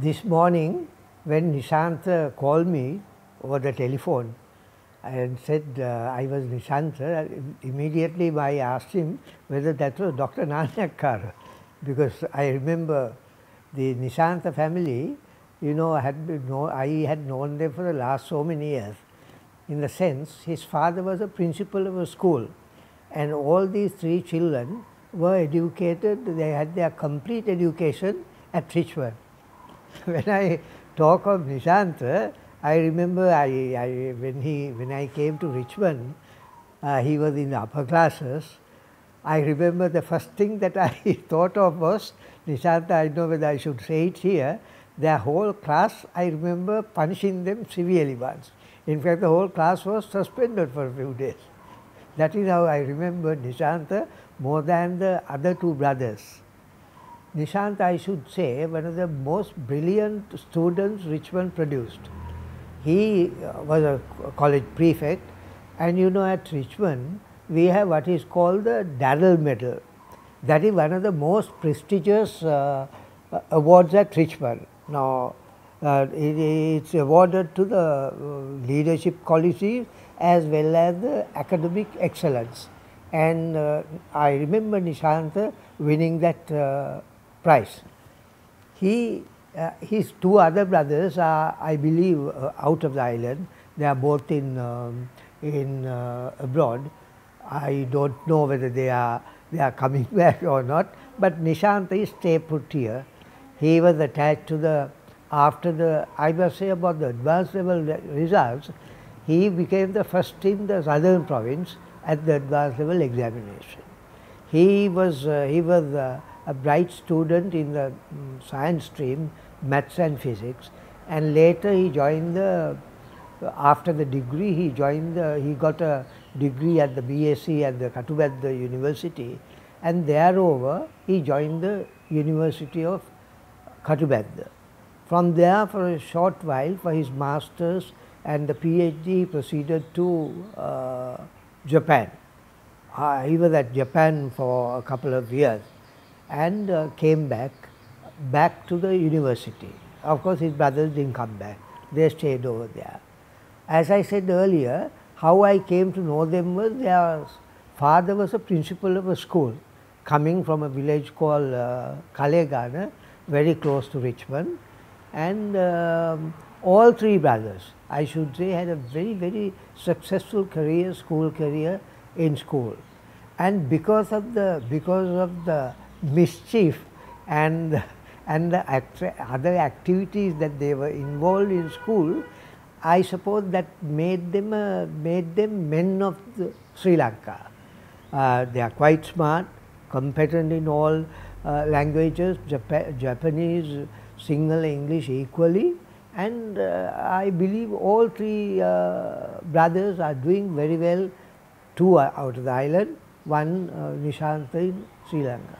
this morning when Nishanta called me over the telephone and said uh, I was Nishanta, immediately I asked him whether that was Dr. Nanayakkara because I remember the Nishanta family, you know, had been know, I had known them for the last so many years. In the sense, his father was a principal of a school and all these three children were educated, they had their complete education at Richmond. when I talk of Nishanta, I remember I, I, when, he, when I came to Richmond, uh, he was in the upper classes. I remember the first thing that I thought of was, Nishanta, I don't know whether I should say it here, their whole class, I remember punishing them severely once. In fact, the whole class was suspended for a few days. That is how I remember Nishanta more than the other two brothers. Nishant, I should say, one of the most brilliant students Richmond produced. He uh, was a college prefect and you know at Richmond we have what is called the Darrell Medal. That is one of the most prestigious uh, awards at Richmond. Now, uh, it, it's awarded to the uh, leadership qualities as well as the academic excellence. And uh, I remember Nishant winning that prize. He, uh, his two other brothers are, I believe, uh, out of the island. They are both in, um, in uh, abroad. I don't know whether they are, they are coming back or not, but Nishant is stay put here. He was attached to the, after the, I must say about the advanced level results, he became the first in the southern province at the advanced level examination. He was, uh, he was uh, a bright student in the um, science stream, maths and physics, and later he joined the, after the degree, he joined the, he got a degree at the BSc at the Katubedda University, and thereover he joined the University of Katubedda. From there, for a short while, for his masters and the PhD, he proceeded to uh, Japan. Uh, he was at Japan for a couple of years and uh, came back, back to the university. Of course, his brothers didn't come back, they stayed over there. As I said earlier, how I came to know them was their father was a principal of a school coming from a village called uh, Kalegana, very close to Richmond. And um, all three brothers, I should say, had a very, very successful career, school career in school. And because of the, because of the mischief and, and the act other activities that they were involved in school, I suppose that made them, uh, made them men of Sri Lanka. Uh, they are quite smart, competent in all uh, languages, Jap Japanese, Sinhala, English equally and uh, I believe all three uh, brothers are doing very well, two are out of the island, one uh, Nishanta in Sri Lanka.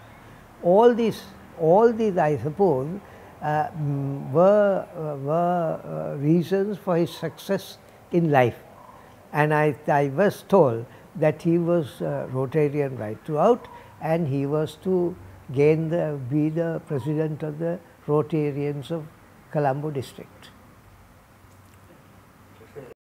All these, all these I suppose uh, mm, were, uh, were uh, reasons for his success in life and I, I was told that he was Rotarian right throughout and he was to gain the, be the president of the Rotarians of Colombo district.